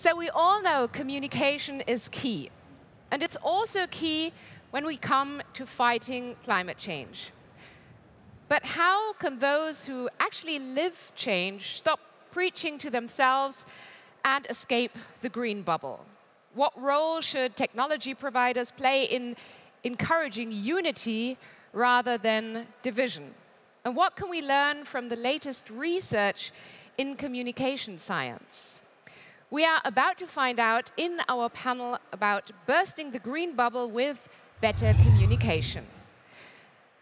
So we all know communication is key. And it's also key when we come to fighting climate change. But how can those who actually live change stop preaching to themselves and escape the green bubble? What role should technology providers play in encouraging unity rather than division? And what can we learn from the latest research in communication science? We are about to find out in our panel about bursting the green bubble with better communication.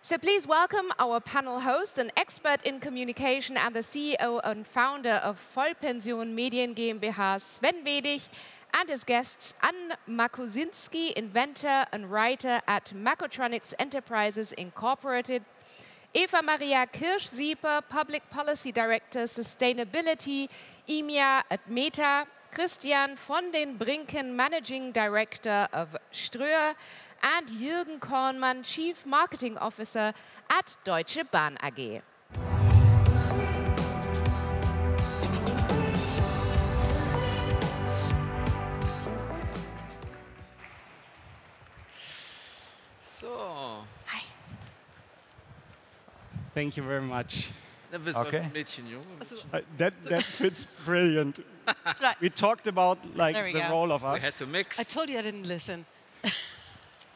So please welcome our panel host, an expert in communication and the CEO and founder of Vollpension Medien GmbH, Sven Wedig, and his guests, Ann Makosinski, inventor and writer at Makotronics Enterprises Incorporated, Eva-Maria Kirschsieper, Public Policy Director, Sustainability, EMEA at Meta, Christian von den Brinken, Managing Director of Ströer, and Jürgen Kornmann, Chief Marketing Officer at Deutsche Bahn AG. So. Hi. Thank you very much. Da bist Okay. du ein Mädchen, Junge. Uh, that, that fits brilliant. We talked about like the go. role of We us. had to mix. I told you I didn't listen.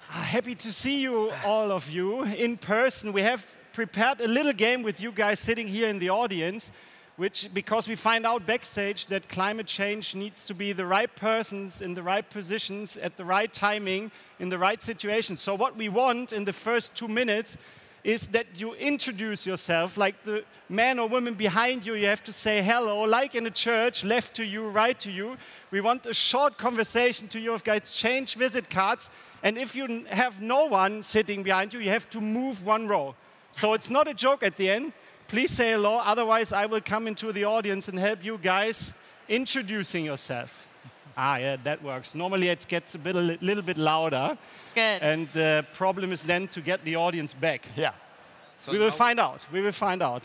Happy to see you, all of you, in person. We have prepared a little game with you guys sitting here in the audience, which because we find out backstage that climate change needs to be the right persons in the right positions at the right timing in the right situation. So what we want in the first two minutes is that you introduce yourself like the man or woman behind you you have to say hello like in a church left to you right to you. We want a short conversation to you. Guys change visit cards. And if you have no one sitting behind you you have to move one row. So it's not a joke at the end. Please say hello. Otherwise i will come into the audience and help you guys introducing yourself ah yeah that works normally it gets a bit, a little bit louder Good. and the problem is then to get the audience back Yeah. So we will find out. We will find out.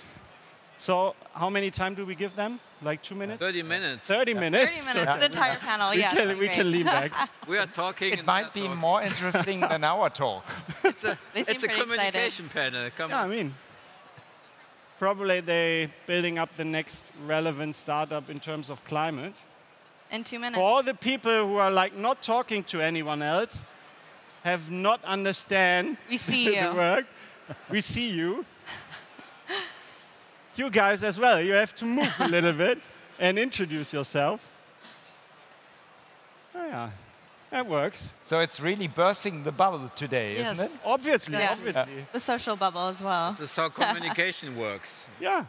So, how many time do we give them? Like two minutes? 30 minutes. 30 minutes. 30 minutes, the entire panel. yeah. We yeah, can, we can great. lean back. We are talking. It might be talking. more interesting than our talk. It's a, They seem it's a pretty excited. communication panel. Come yeah, I mean, probably they building up the next relevant startup in terms of climate. In two minutes. For all the people who are like not talking to anyone else, have not understand We see the you. work, we see you. You guys as well. You have to move a little bit and introduce yourself. Oh, yeah, that works. So it's really bursting the bubble today, Yes. isn't it? Obviously, Yeah. obviously. The social bubble as well. This is how communication works. Yeah.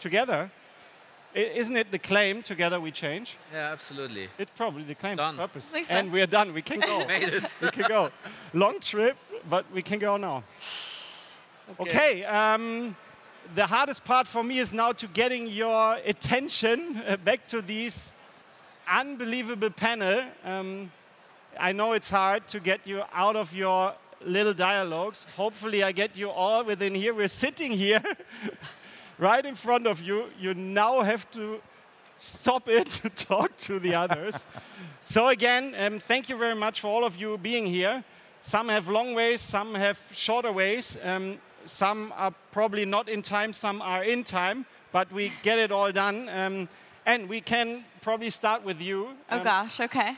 Together. I- isn't it the claim, together we change? Yeah, absolutely. It's probably the claim Done. purpose. Think so. And we're done. We can go. Made it. we can go. Long trip, but we can go now. Okay. um, the hardest part for me is now to getting your attention uh, back to these unbelievable panel. Um, I know it's hard to get you out of your little dialogues. Hopefully, I get you all within here. We're sitting here right in front of you. You now have to stop it to talk to the others. so, again, um, thank you very much for all of you being here. Some have long ways, some have shorter ways. Um, some are probably not in time, some are in time, but we get it all done. Um, and we can probably start with you. Oh Um, gosh, okay.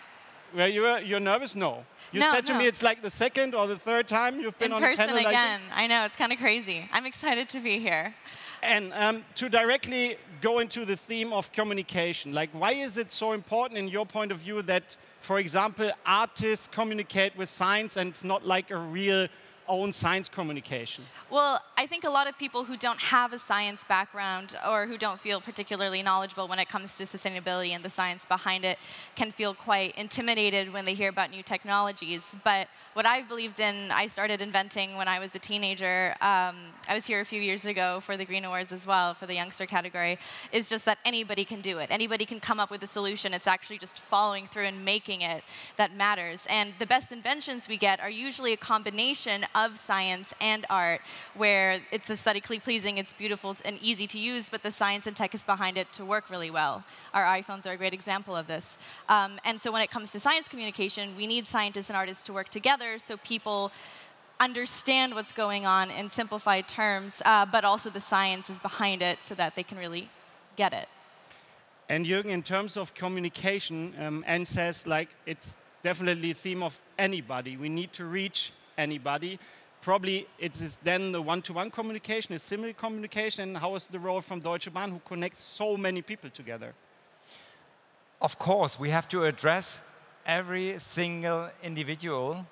Were you uh, you're nervous? No. You No, said to me it's like the second or the third time you've been In on a person panel like this. again. I know, it's kind of crazy. I'm excited to be here. And um, to directly go into the theme of communication, like why is it so important in your point of view that, for example, artists communicate with science and it's not like a real own science communication? Well, I think a lot of people who don't have a science background or who don't feel particularly knowledgeable when it comes to sustainability and the science behind it can feel quite intimidated when they hear about new technologies. But what I've believed in, I started inventing when I was a teenager. Um, I was here a few years ago for the Green Awards as well, for the youngster category, is just that anybody can do it. Anybody can come up with a solution. It's actually just following through and making it that matters. And the best inventions we get are usually a combination of science and art, where it's aesthetically pleasing, it's beautiful and easy to use, but the science and tech is behind it to work really well. Our iPhones are a great example of this. Um, and so when it comes to science communication, we need scientists and artists to work together so people understand what's going on in simplified terms, uh, but also the science is behind it so that they can really get it. And Jürgen, in terms of communication, um, Ann says like it's definitely a theme of anybody. We need to reach anybody. Probably it is then the one-to-one communication, a similar communication. And how is the role from Deutsche Bahn, who connects so many people together? Of course, we have to address every single individual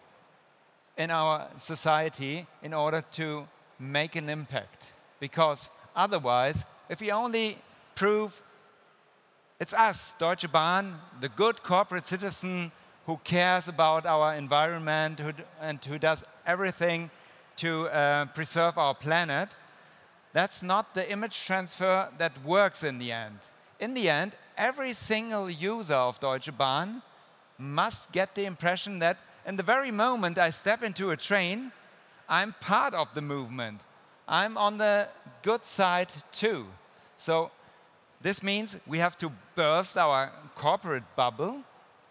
in our society in order to make an impact. Because otherwise, if we only prove it's us, Deutsche Bahn, the good corporate citizen who cares about our environment who and who does everything to uh, preserve our planet, that's not the image transfer that works in the end. In the end, every single user of Deutsche Bahn must get the impression that in the very moment I step into a train, I'm part of the movement. I'm on the good side too. So this means we have to burst our corporate bubble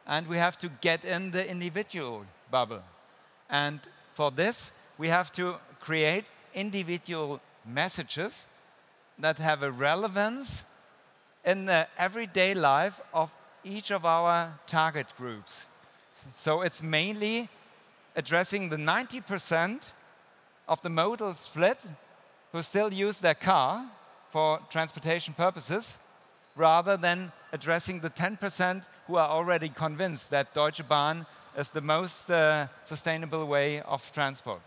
and we have to get in the individual bubble. And for this, we have to create individual messages that have a relevance in the everyday life of each of our target groups. So it's mainly addressing the 90% of the modal split who still use their car for transportation purposes, rather than addressing the 10% who are already convinced that Deutsche Bahn is the most uh, sustainable way of transport.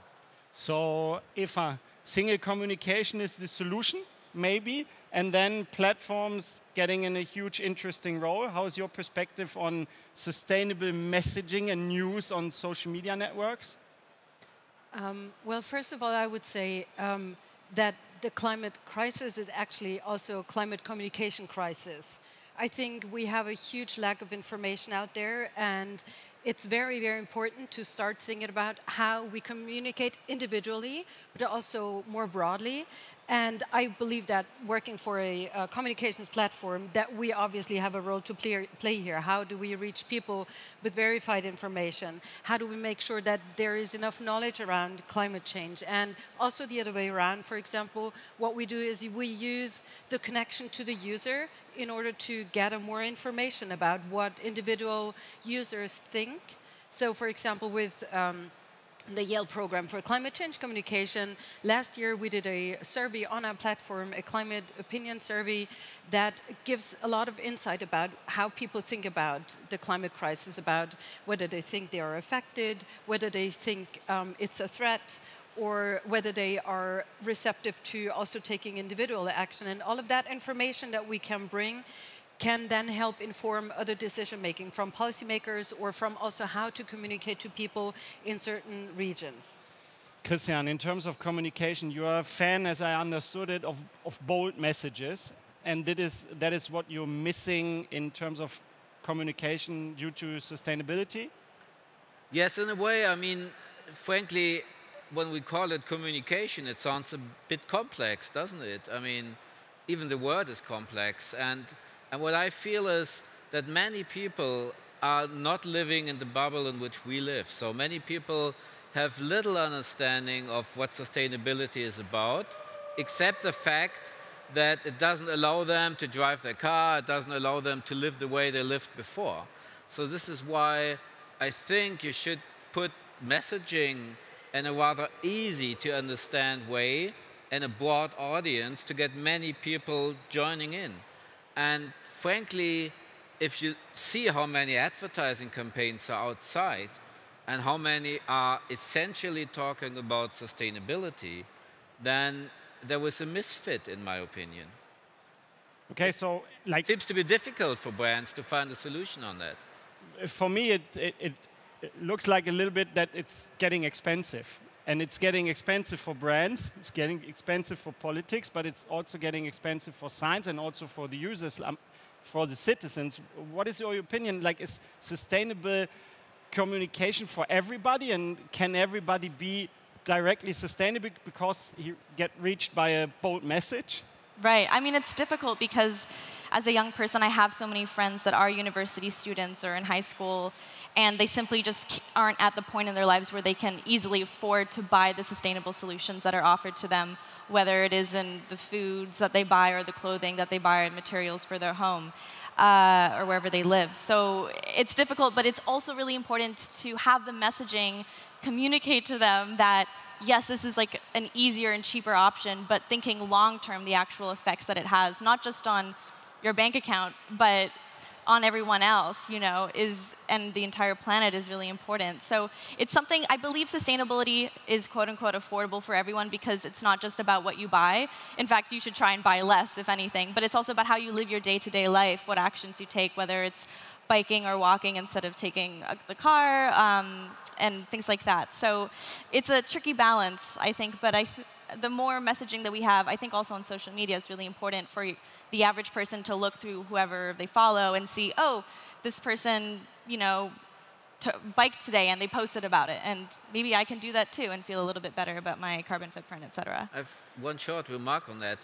So if a single communication is the solution, maybe, and then platforms getting in a huge interesting role. How is your perspective on sustainable messaging and news on social media networks? Um, well, first of all, I would say um, that the climate crisis is actually also a climate communication crisis. I think we have a huge lack of information out there, and it's very, very important to start thinking about how we communicate individually, but also more broadly. And I believe that working for a, a, communications platform, that we obviously have a role to play, play, here. How do we reach people with verified information? How do we make sure that there is enough knowledge around climate change? And also the other way around, for example, what we do is we use the connection to the user in order to gather more information about what individual users think. So for example, with um, the Yale program for climate change communication. Last year, we did a survey on our platform, a climate opinion survey that gives a lot of insight about how people think about the climate crisis, about whether they think they are affected, whether they think um, it's a threat, or whether they are receptive to also taking individual action. And all of that information that we can bring can then help inform other decision making from policymakers or from also how to communicate to people in certain regions. Christian, in terms of communication, you are a fan, as I understood it, of, of bold messages. And that is, that is what you're missing in terms of communication due to sustainability? Yes, in a way. I mean, frankly, when we call it communication, it sounds a bit complex, doesn't it? I mean, even the word is complex. And and what I feel is that many people are not living in the bubble in which we live. So many people have little understanding of what sustainability is about, except the fact that it doesn't allow them to drive their car, it doesn't allow them to live the way they lived before. So this is why I think you should put messaging in a rather easy to understand way and a broad audience to get many people joining in. And frankly, if you see how many advertising campaigns are outside and how many are essentially talking about sustainability, then there was a misfit, in my opinion. Okay, so like seems to be difficult for brands to find a solution on that. For me, it, it, it, looks like a little bit that it's getting expensive, and it's getting expensive for brands. It's getting expensive for politics, but it's also getting expensive for science and also for the users. Um, for the citizens. What is your opinion? Like, is sustainable communication for everybody, and can everybody be directly sustainable because you get reached by a bold message? Right. I mean, it's difficult because as a young person, I have so many friends that are university students or in high school, and they simply just aren't at the point in their lives where they can easily afford to buy the sustainable solutions that are offered to them, whether it is in the foods that they buy or the clothing that they buy or materials for their home. Uh, or wherever they live. So it's difficult, but it's also really important to have the messaging communicate to them that yes, this is like an easier and cheaper option, but thinking long term the actual effects that it has, not just on your bank account, but on everyone else, you know, is and the entire planet is really important. So it's something I believe sustainability is quote unquote affordable for everyone because it's not just about what you buy. In fact, you should try and buy less, if anything, but it's also about how you live your day-to-day -day life, what actions you take, whether it's biking or walking instead of taking the car, um, and things like that. So it's a tricky balance, I think, but I the more messaging that we have, I think also on social media is really important for the average person to look through whoever they follow and see, oh, this person, you know, biked today and they posted about it, and maybe I can do that too and feel a little bit better about my carbon footprint, etc. I have one short remark on that.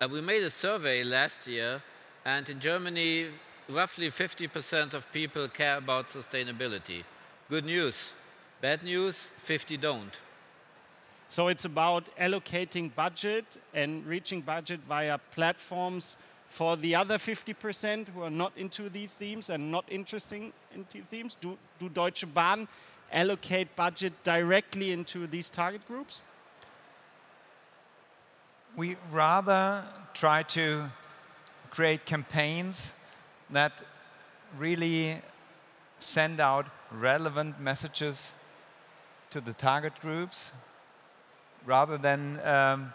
Uh, we made a survey last year, and in Germany, roughly 50% of people care about sustainability. Good news. Bad news, 50 don't. So it's about allocating budget and reaching budget via platforms for the other 50% who are not into these themes and not interesting in themes. Do, do Deutsche Bahn allocate budget directly into these target groups? We rather try to create campaigns that really send out relevant messages to the target groups rather than um,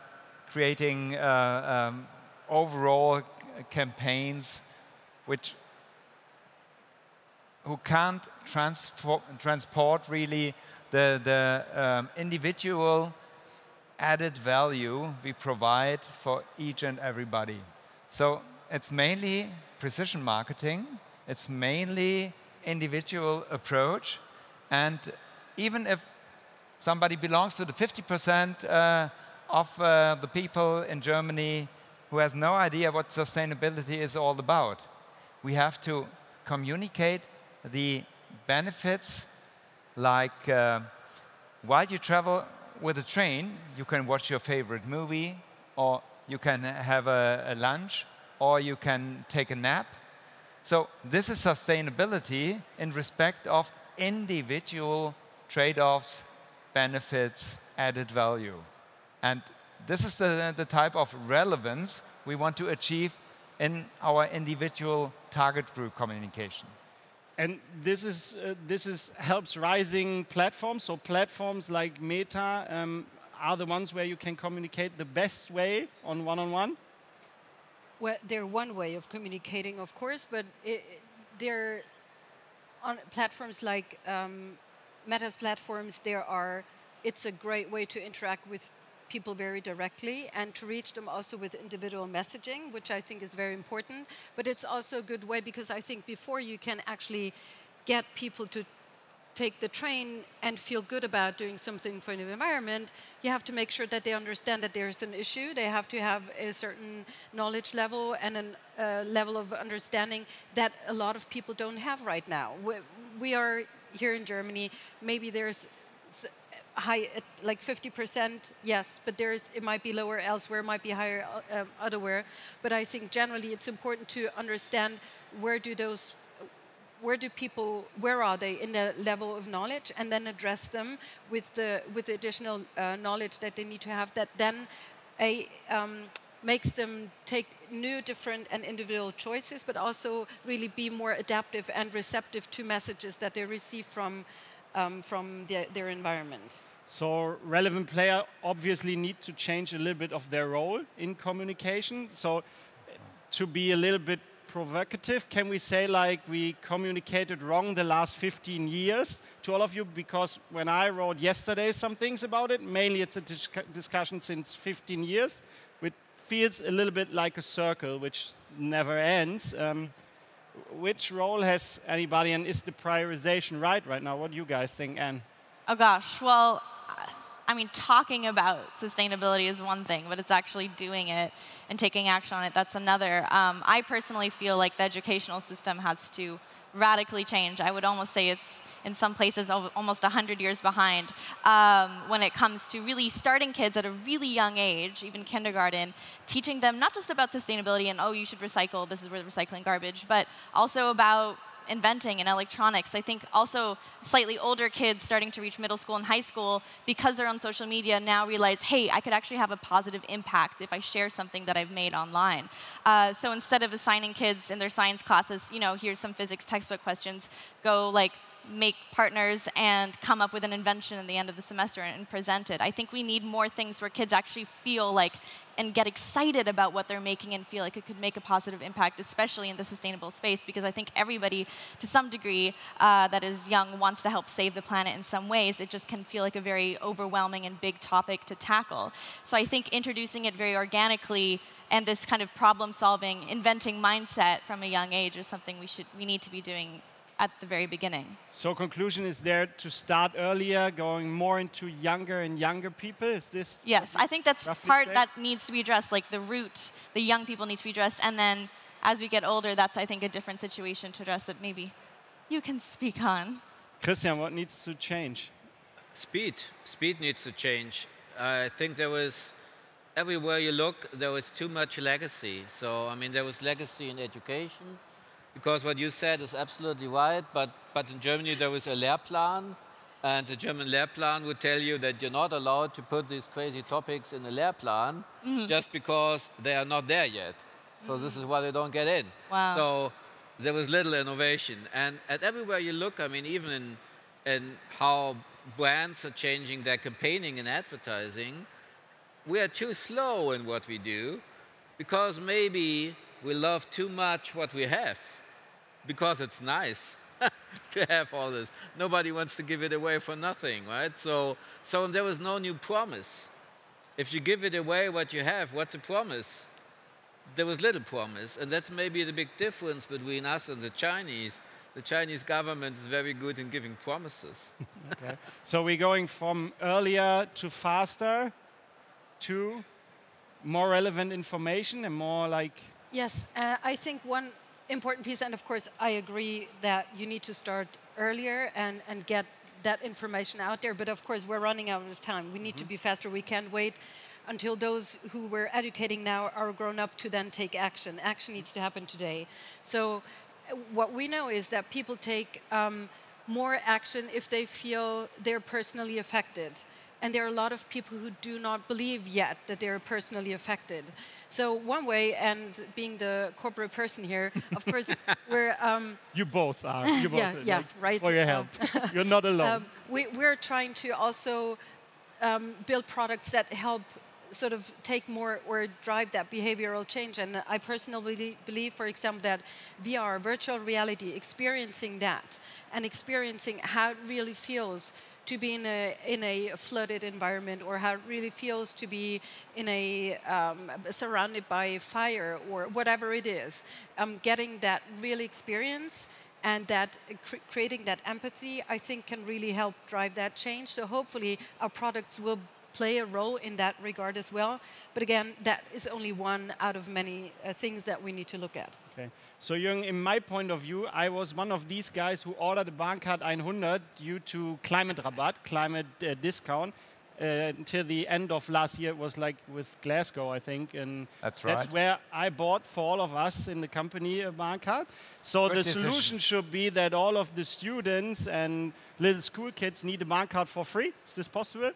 creating uh, um, overall campaigns which who can't transport really the, the um, individual added value we provide for each and everybody. So it's mainly precision marketing, it's mainly individual approach, and even if somebody belongs to the 50% uh, of uh, the people in Germany who has no idea what sustainability is all about. We have to communicate the benefits like uh, while you travel with a train, you can watch your favorite movie, or you can have a, a lunch, or you can take a nap. So this is sustainability in respect of individual trade-offs benefits, added value. And this is the, the type of relevance we want to achieve in our individual target group communication. And this is uh, this is helps rising platforms. So platforms like Meta um, are the ones where you can communicate the best way on one-on-one. -on -one? Well, they're one way of communicating, of course, but it, they're on platforms like um, Meta's platforms, there are, it's a great way to interact with people very directly and to reach them also with individual messaging, which I think is very important. But it's also a good way because I think before you can actually get people to take the train and feel good about doing something for the environment, you have to make sure that they understand that there's an issue. They have to have a certain knowledge level and a uh, level of understanding that a lot of people don't have right now. We, we are here in Germany, maybe there's high, like 50%, yes, but there's it might be lower elsewhere, might be higher uh, um, otherwhere. But I think generally it's important to understand where do those where do people where are they in the level of knowledge and then address them with the with the additional uh, knowledge that they need to have that then a um, makes them take new, different, and individual choices, but also really be more adaptive and receptive to messages that they receive from, um, from their, their environment. So relevant player obviously need to change a little bit of their role in communication. So to be a little bit provocative, can we say like we communicated wrong the last 15 years to all of you? Because when I wrote yesterday some things about it, mainly it's a dis discussion since 15 years feels a little bit like a circle which never ends. Um, which role has anybody, and is the prioritization right right now? What do you guys think, Ann? Oh gosh, well, I mean, talking about sustainability is one thing, but it's actually doing it and taking action on it, that's another. Um, I personally feel like the educational system has to radically change. I would almost say it's in some places almost 100 years behind um, when it comes to really starting kids at a really young age, even kindergarten, teaching them not just about sustainability and, oh, you should recycle, this is where the recycling garbage, but also about inventing and electronics. I think also slightly older kids starting to reach middle school and high school because they're on social media now realize, hey, I could actually have a positive impact if I share something that I've made online. Uh, so instead of assigning kids in their science classes, you know, here's some physics textbook questions, go like make partners and come up with an invention at the end of the semester and present it. I think we need more things where kids actually feel like and get excited about what they're making and feel like it could make a positive impact, especially in the sustainable space, because I think everybody, to some degree, uh, that is young wants to help save the planet in some ways. It just can feel like a very overwhelming and big topic to tackle. So I think introducing it very organically and this kind of problem-solving, inventing mindset from a young age is something we should we need to be doing at the very beginning. So conclusion is there to start earlier, going more into younger and younger people? Is this? Yes, I think that's part that needs to be addressed, like the root, the young people need to be addressed, and then as we get older, that's, I think, a different situation to address it maybe you can speak on. Christian, what needs to change? Speed. Speed needs to change. I think there was, everywhere you look, there was too much legacy. So, I mean, there was legacy in education, because what you said is absolutely right, but, but in Germany there is a Lehrplan, and the German Lehrplan would tell you that you're not allowed to put these crazy topics in the Lehrplan mm -hmm. just because they are not there yet. So mm -hmm. this is why they don't get in. Wow. So there was little innovation. And, and everywhere you look, I mean, even in, in how brands are changing their campaigning and advertising, we are too slow in what we do because maybe we love too much what we have because it's nice to have all this. Nobody wants to give it away for nothing, right? So, so there was no new promise. If you give it away what you have, what's a promise? There was little promise, and that's maybe the big difference between us and the Chinese. The Chinese government is very good in giving promises. okay. So we're going from earlier to faster to more relevant information and more like Yes, uh, I think one important piece, and of course, I agree that you need to start earlier and, and get that information out there. But of course, we're running out of time. We need mm -hmm. to mm-hmm. be faster. We can't wait until those who we're educating now are grown up to then take action. Action needs to happen today. So, what we know is that people take um, more action if they feel they're personally affected. And there are a lot of people who do not believe yet that they're personally affected. So one way, and being the corporate person here, of course, we're... Um, you both are. You both yeah, yeah, like, right. For your help. You're not alone. Um, we, we're trying to also um, build products that help sort of take more or drive that behavioral change. And I personally believe, for example, that VR, virtual reality, experiencing that and experiencing how it really feels to be in a in a flooded environment or how it really feels to be in a um, surrounded by fire or whatever it is. Um, getting that real experience and that cr creating that empathy, I think, can really help drive that change. So hopefully, our products will play a role in that regard as well. But again, that is only one out of many uh, things that we need to look at. Okay. So Jürgen, in my point of view, I was one of these guys who ordered a Bahncard 100 due to climate rabat, climate uh, discount. Uh, until the end of last year, it was like with Glasgow, I think, and that's right. That's where I bought for all of us in the company a Bahncard. So Good the decision. solution should be that all of the students and little school kids need a Bahncard for free. Is this possible?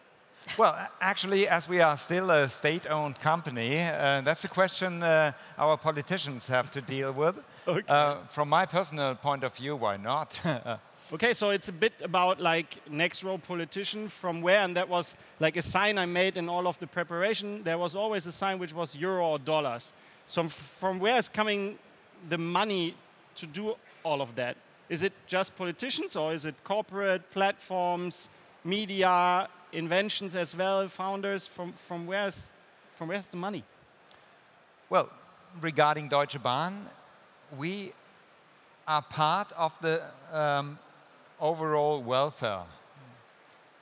Well, actually, as we are still a state-owned company, uh, that's a question uh, our politicians have to deal with. Okay. Uh, from my personal point of view, why not? okay, so it's a bit about like next row politician from where, and that was like a sign I made in all of the preparation. There was always a sign which was euro or dollars. So from where is coming the money to do all of that? Is it just politicians or is it corporate platforms, media, inventions as well, founders? From, from, where's, from where's the money? Well, regarding Deutsche Bahn, we are part of the um, overall welfare.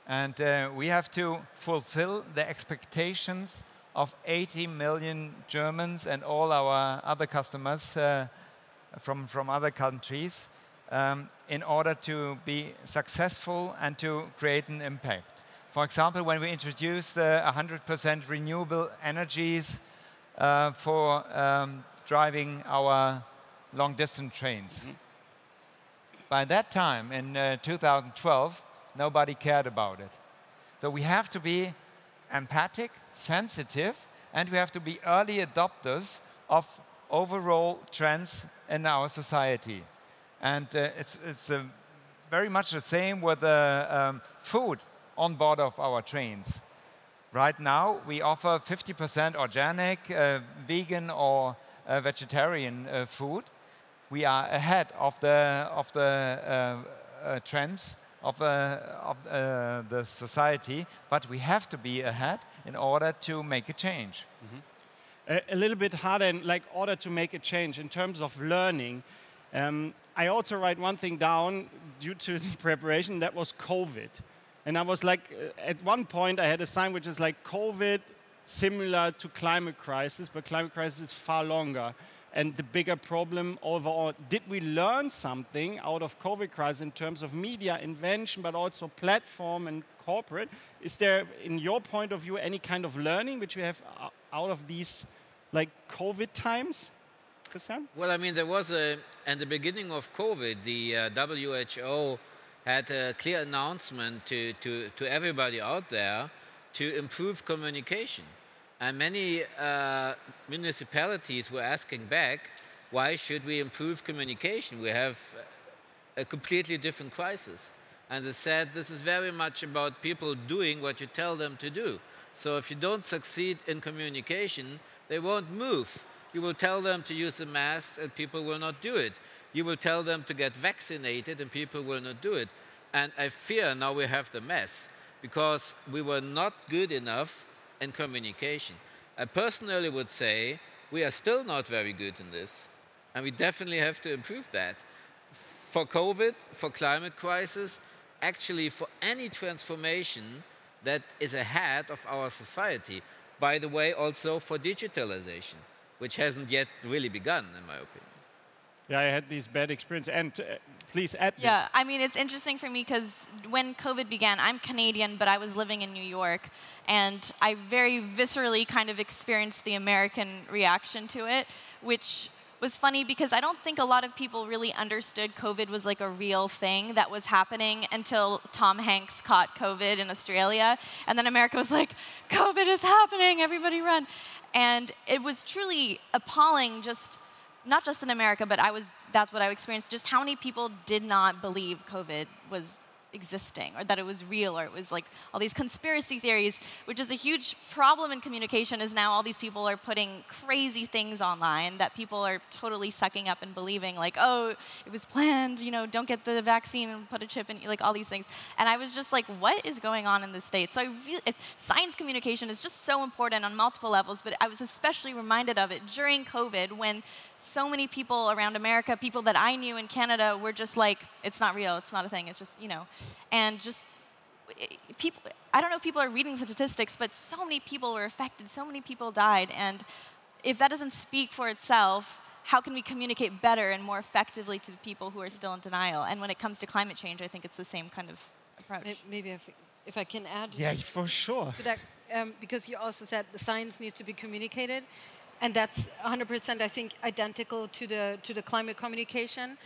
And uh, we have to fulfill the expectations of 80 million Germans and all our other customers uh, from, from other countries um, in order to be successful and to create an impact. For example, when we introduced the 100% renewable energies uh, for um, driving our long distance trains. Mm -hmm. By that time, in uh, 2012, nobody cared about it. So we have to be empathic, sensitive, and we have to be early adopters of overall trends in our society. And uh, it's, it's uh, very much the same with the um, food on board of our trains. Right now, we offer 50% organic, uh, vegan, or uh, vegetarian uh, food. We are ahead of the, of the uh, trends of, of the society, but we have to be ahead in order to make a change. Mm -hmm. a, a, little bit harder in like order to make a change in terms of learning. Um, I also write one thing down due to the preparation that was COVID. And I was like, uh, at one point, I had a sign which is like COVID similar to climate crisis, but climate crisis is far longer. And the bigger problem overall, did we learn something out of COVID crisis in terms of media invention, but also platform and corporate? Is there, in your point of view, any kind of learning which we have out of these like COVID times? Well, I mean, there was a, at the beginning of COVID, the uh, WHO had a clear announcement to, to, to everybody out there to improve communication. And many uh, municipalities were asking back, why should we improve communication? We have a completely different crisis. And they said, this is very much about people doing what you tell them to do. So if you don't succeed in communication, they won't move. You will tell them to use a mask and people will not do it. You will tell them to get vaccinated and people will not do it. And I fear now we have the mess because we were not good enough in communication. I personally would say we are still not very good in this and we definitely have to improve that. For COVID, for climate crisis, actually for any transformation that is ahead of our society. By the way, also for digitalization which hasn't yet really begun, in my opinion. Yeah, I had these bad experiences. And uh, please add Yeah, this. I mean, it's interesting for me because when COVID began, I'm Canadian, but I was living in New York. And I very viscerally kind of experienced the American reaction to it, which was funny because I don't think a lot of people really understood COVID was like a real thing that was happening until Tom Hanks caught COVID in Australia. And then America was like, COVID is happening, everybody run. And it was truly appalling, just not just in America, but I was that's what I experienced. Just how many people did not believe COVID was existing or that it was real or it was like all these conspiracy theories which is a huge problem in communication is now all these people are putting crazy things online that people are totally sucking up and believing like oh it was planned you know don't get the vaccine and put a chip in like all these things and i was just like what is going on in the state so i really science communication is just so important on multiple levels but i was especially reminded of it during covid when so many people around America, people that I knew in Canada, were just like, it's not real, it's not a thing, it's just, you know. And just, people, I don't know if people are reading the statistics, but so many people were affected, so many people died. And if that doesn't speak for itself, how can we communicate better and more effectively to the people who are still in denial? And when it comes to climate change, I think it's the same kind of approach. Maybe if, if I can add. Yeah, for sure. To that, um, because you also said the science needs to be communicated and that's 100% I think identical to the to the climate communication.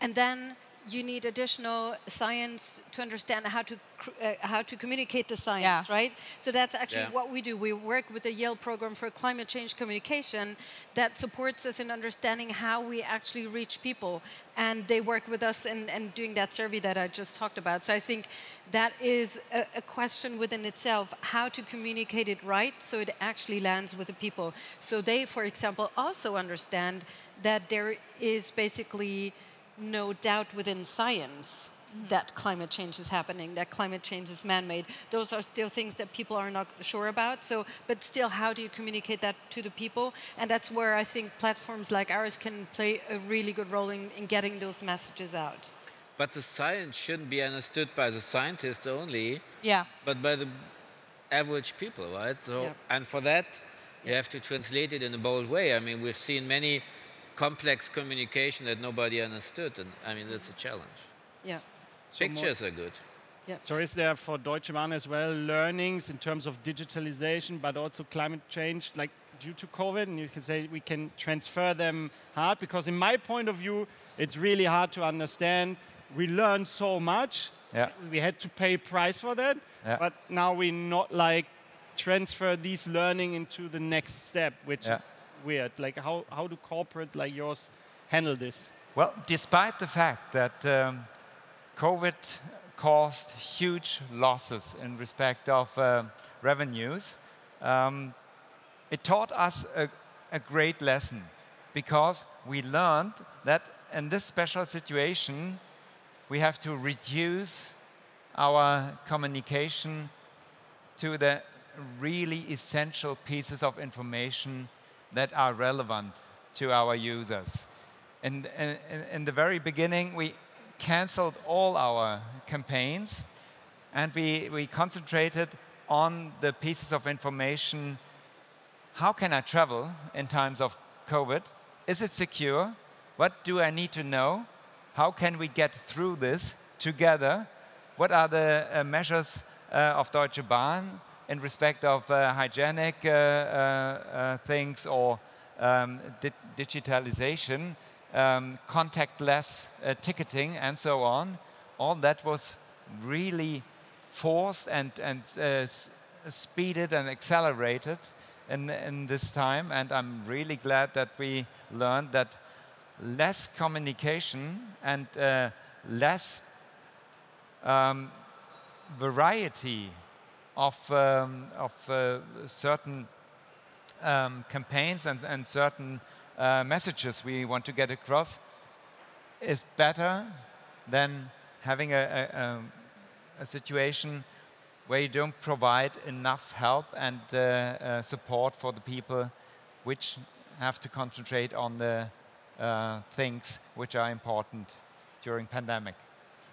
And then you need additional science to understand how to uh, how to communicate the science, yeah. right? So that's actually yeah. what we do. We work with the Yale program for climate change communication that supports us in understanding how we actually reach people, and they work with us in, in doing that survey that I just talked about. So I think that is a, a question within itself: how to communicate it right so it actually lands with the people. So they, for example, also understand that there is basically no doubt within science that climate change is happening, that climate change is man-made. Those are still things that people are not sure about. So, but still, how do you communicate that to the people? And that's where I think platforms like ours can play a really good role in, in getting those messages out. but the science shouldn't be understood by the scientists only, Yeah. but by the average people, right? So, Yeah. and for that, you have to translate it in a bold way. I mean, we've seen many complex communication that nobody understood, and I mean, that's a challenge. Yeah. Pictures are good. Yeah. So is there for Deutsche Bahn as well learnings in terms of digitalization, but also climate change, like due to COVID? And you can say we can transfer them hard because, in my point of view, it's really hard to understand. We learned so much. Yeah. We had to pay price for that, Yeah. but now we not like transfer these learning into the next step, which Yeah. is weird. Like how how do corporate like yours handle this? Well, despite the fact that um, COVID caused huge losses in respect of um revenues, um, it taught us a, a great lesson because we learned that in this special situation, we have to reduce our communication to the really essential pieces of information that are relevant to our users. In, in, in the very beginning, we canceled all our campaigns and we, we concentrated on the pieces of information how can I travel in times of COVID? Is it secure? What do I need to know? How can we get through this together? What are the uh, measures uh, of Deutsche Bahn in respect of uh, hygienic uh, uh, things or um, di digitalization, um, contactless ticketing, and so on? All that was really forced and, and speeded and accelerated in, in this time. And I'm really glad that we learned that less communication and uh, less um, variety of, um, of uh, certain um, campaigns and, and certain uh, messages we want to get across is better than having a, a, a situation where you don't provide enough help and uh, uh, support for the people which have to concentrate on the uh, things which are important during pandemic.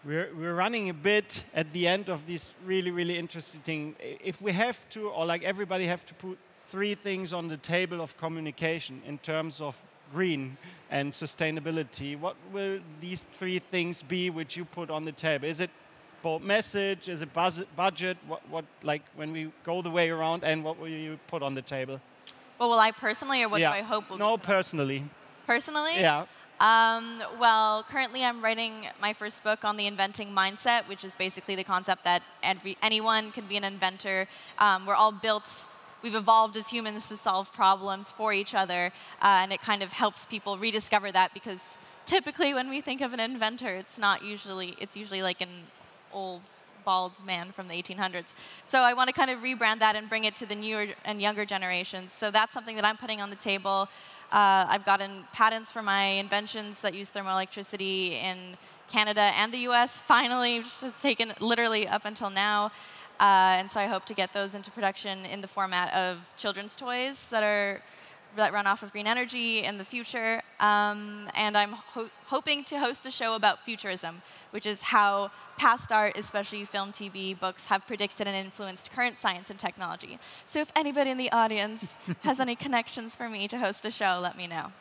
We're, we're running a bit at the end of this really, really interesting thing. If we have to, or like everybody have to put three things on the table of communication in terms of green and sustainability, what will these three things be which you put on the table? Is it bold message? Is it buzz- budget? What, what, like when we go the way around and what will you put on the table? Well, will I personally, or what yeah. do I hope will No, personally. personally? Yeah. Um, well, currently I'm writing my first book on the inventing mindset, which is basically the concept that every, anyone can be an inventor. Um, we're all built, we've evolved as humans to solve problems for each other, uh, and it kind of helps people rediscover that because typically when we think of an inventor, it's not usually, it's usually like an old bald man from the 1800s. So I want to kind of rebrand that and bring it to the newer and younger generations. So that's something that I'm putting on the table. Uh, I've gotten patents for my inventions that use thermoelectricity in Canada and the US, finally, which has taken literally up until now. Uh, and so I hope to get those into production in the format of children's toys that are that run off of green energy in the future. Um, and I'm ho- hoping to host a show about futurism, which is how past art, especially film, TV, books, have predicted and influenced current science and technology. So if anybody in the audience has any connections for me to host a show, let me know.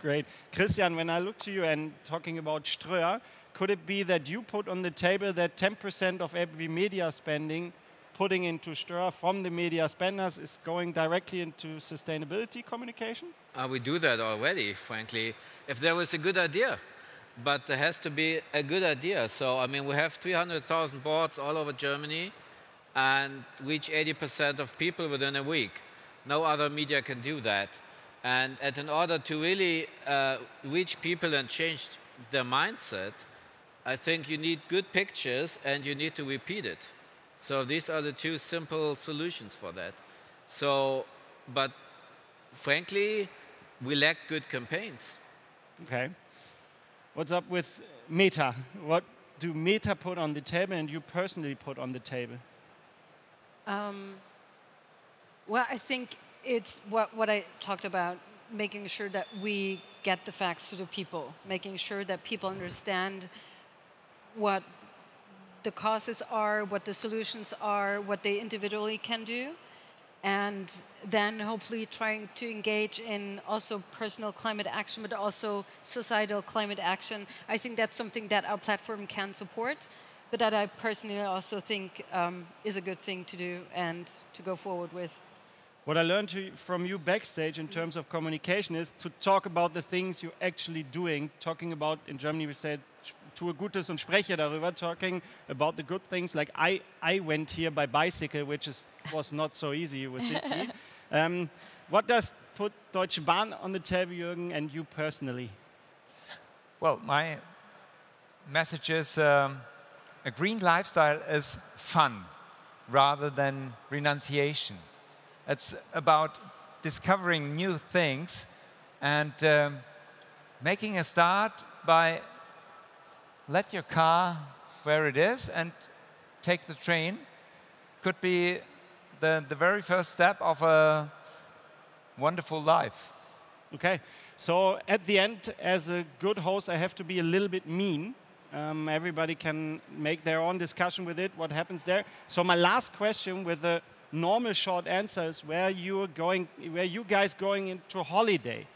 Great. Christian, when I look to you and talking about Ströer, could it be that you put on the table that 10% of every media spending putting into Ströer from the media spenders is going directly into sustainability communication? Uh, we do that already, frankly. If there was a good idea, but there has to be a good idea. So, I mean, we have 300,000 boards all over Germany and reach 80% of people within a week. No other media can do that. And, and in order to really uh, reach people and change their mindset, I think you need good pictures and you need to repeat it. So these are the two simple solutions for that. So, but frankly, we lack good campaigns. Okay. What's up with Meta? What do Meta put on the table and you personally put on the table? Um, well, I think it's what, what I talked about, making sure that we get the facts to the people, making sure that people understand what the causes are, what the solutions are, what they individually can do, and then hopefully trying to engage in also personal climate action, but also societal climate action. I think that's something that our platform can support, but that I personally also think um, is a good thing to do and to go forward with. What I learned to, from you backstage in terms of communication is to talk about the things you're actually doing. Talking about, in Germany we say, tue Gutes und spreche darüber. Talking about the good things. Like I, I went here by bicycle, which is, was not so easy with this heat. Um, what does put Deutsche Bahn on the table, Jürgen, and you personally? Well, my message is um, a green lifestyle is fun rather than renunciation. It's about discovering new things and um, making a start by let your car where it is and take the train. Could be the, the very first step of a wonderful life. Okay, so at the end, as a good host, I have to be a little bit mean. Um, everybody can make their own discussion with it, what happens there. So my last question with a normal short answer is where you going, where you guys going into holiday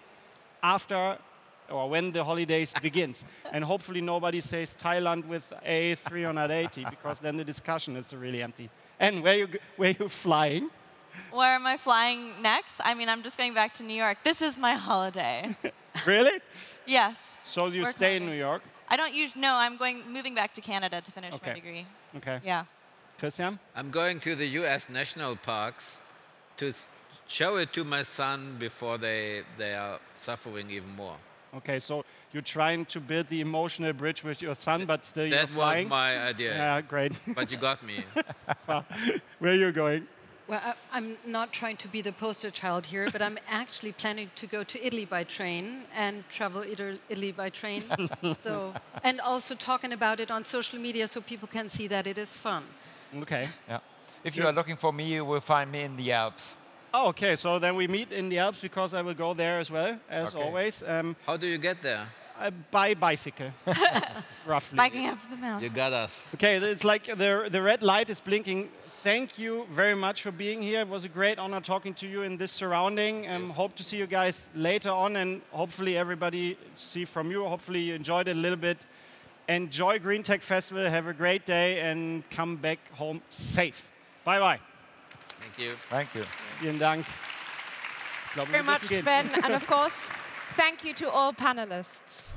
after or when the holidays begins. And hopefully nobody says Thailand with A380 because then the discussion is really empty. And where you where you flying? Where am I flying next? I mean, I'm just going back to New York. This is my holiday. really? yes. So you Work stay holiday. in New York? I don't use. No, I'm going moving back to Canada to finish Okay. my degree. Okay. Yeah. Christian? I'm going to the US national parks to show it to my son before they, they are suffering even more. Okay, so you're trying to build the emotional bridge with your son, but still you're flying. That was my idea. yeah, great. But you got me. Where are you going? Well, I, I'm not trying to be the poster child here, but I'm actually planning to go to Italy by train and travel Italy by train. so, and also talking about it on social media so people can see that it is fun. Okay. Yeah. If you are looking for me, you will find me in the Alps. Oh, okay. So then we meet in the Alps because I will go there as well, as Okay. always. Um, How do you get there? uh, by bicycle, roughly. Biking up the mountain. You got us. Okay, it's like the, the red light is blinking. Thank you very much for being here. It was a great honor talking to you in this surrounding. Um, hope to see you guys later on, and hopefully everybody see from you. Hopefully you enjoyed it a little bit. Enjoy Green Tech Festival. Have a great day, and come back home safe. Bye bye. Thank you. Thank you. Vielen Dank. Ich glaube, Very much. Sven. and of course, thank you to all panelists.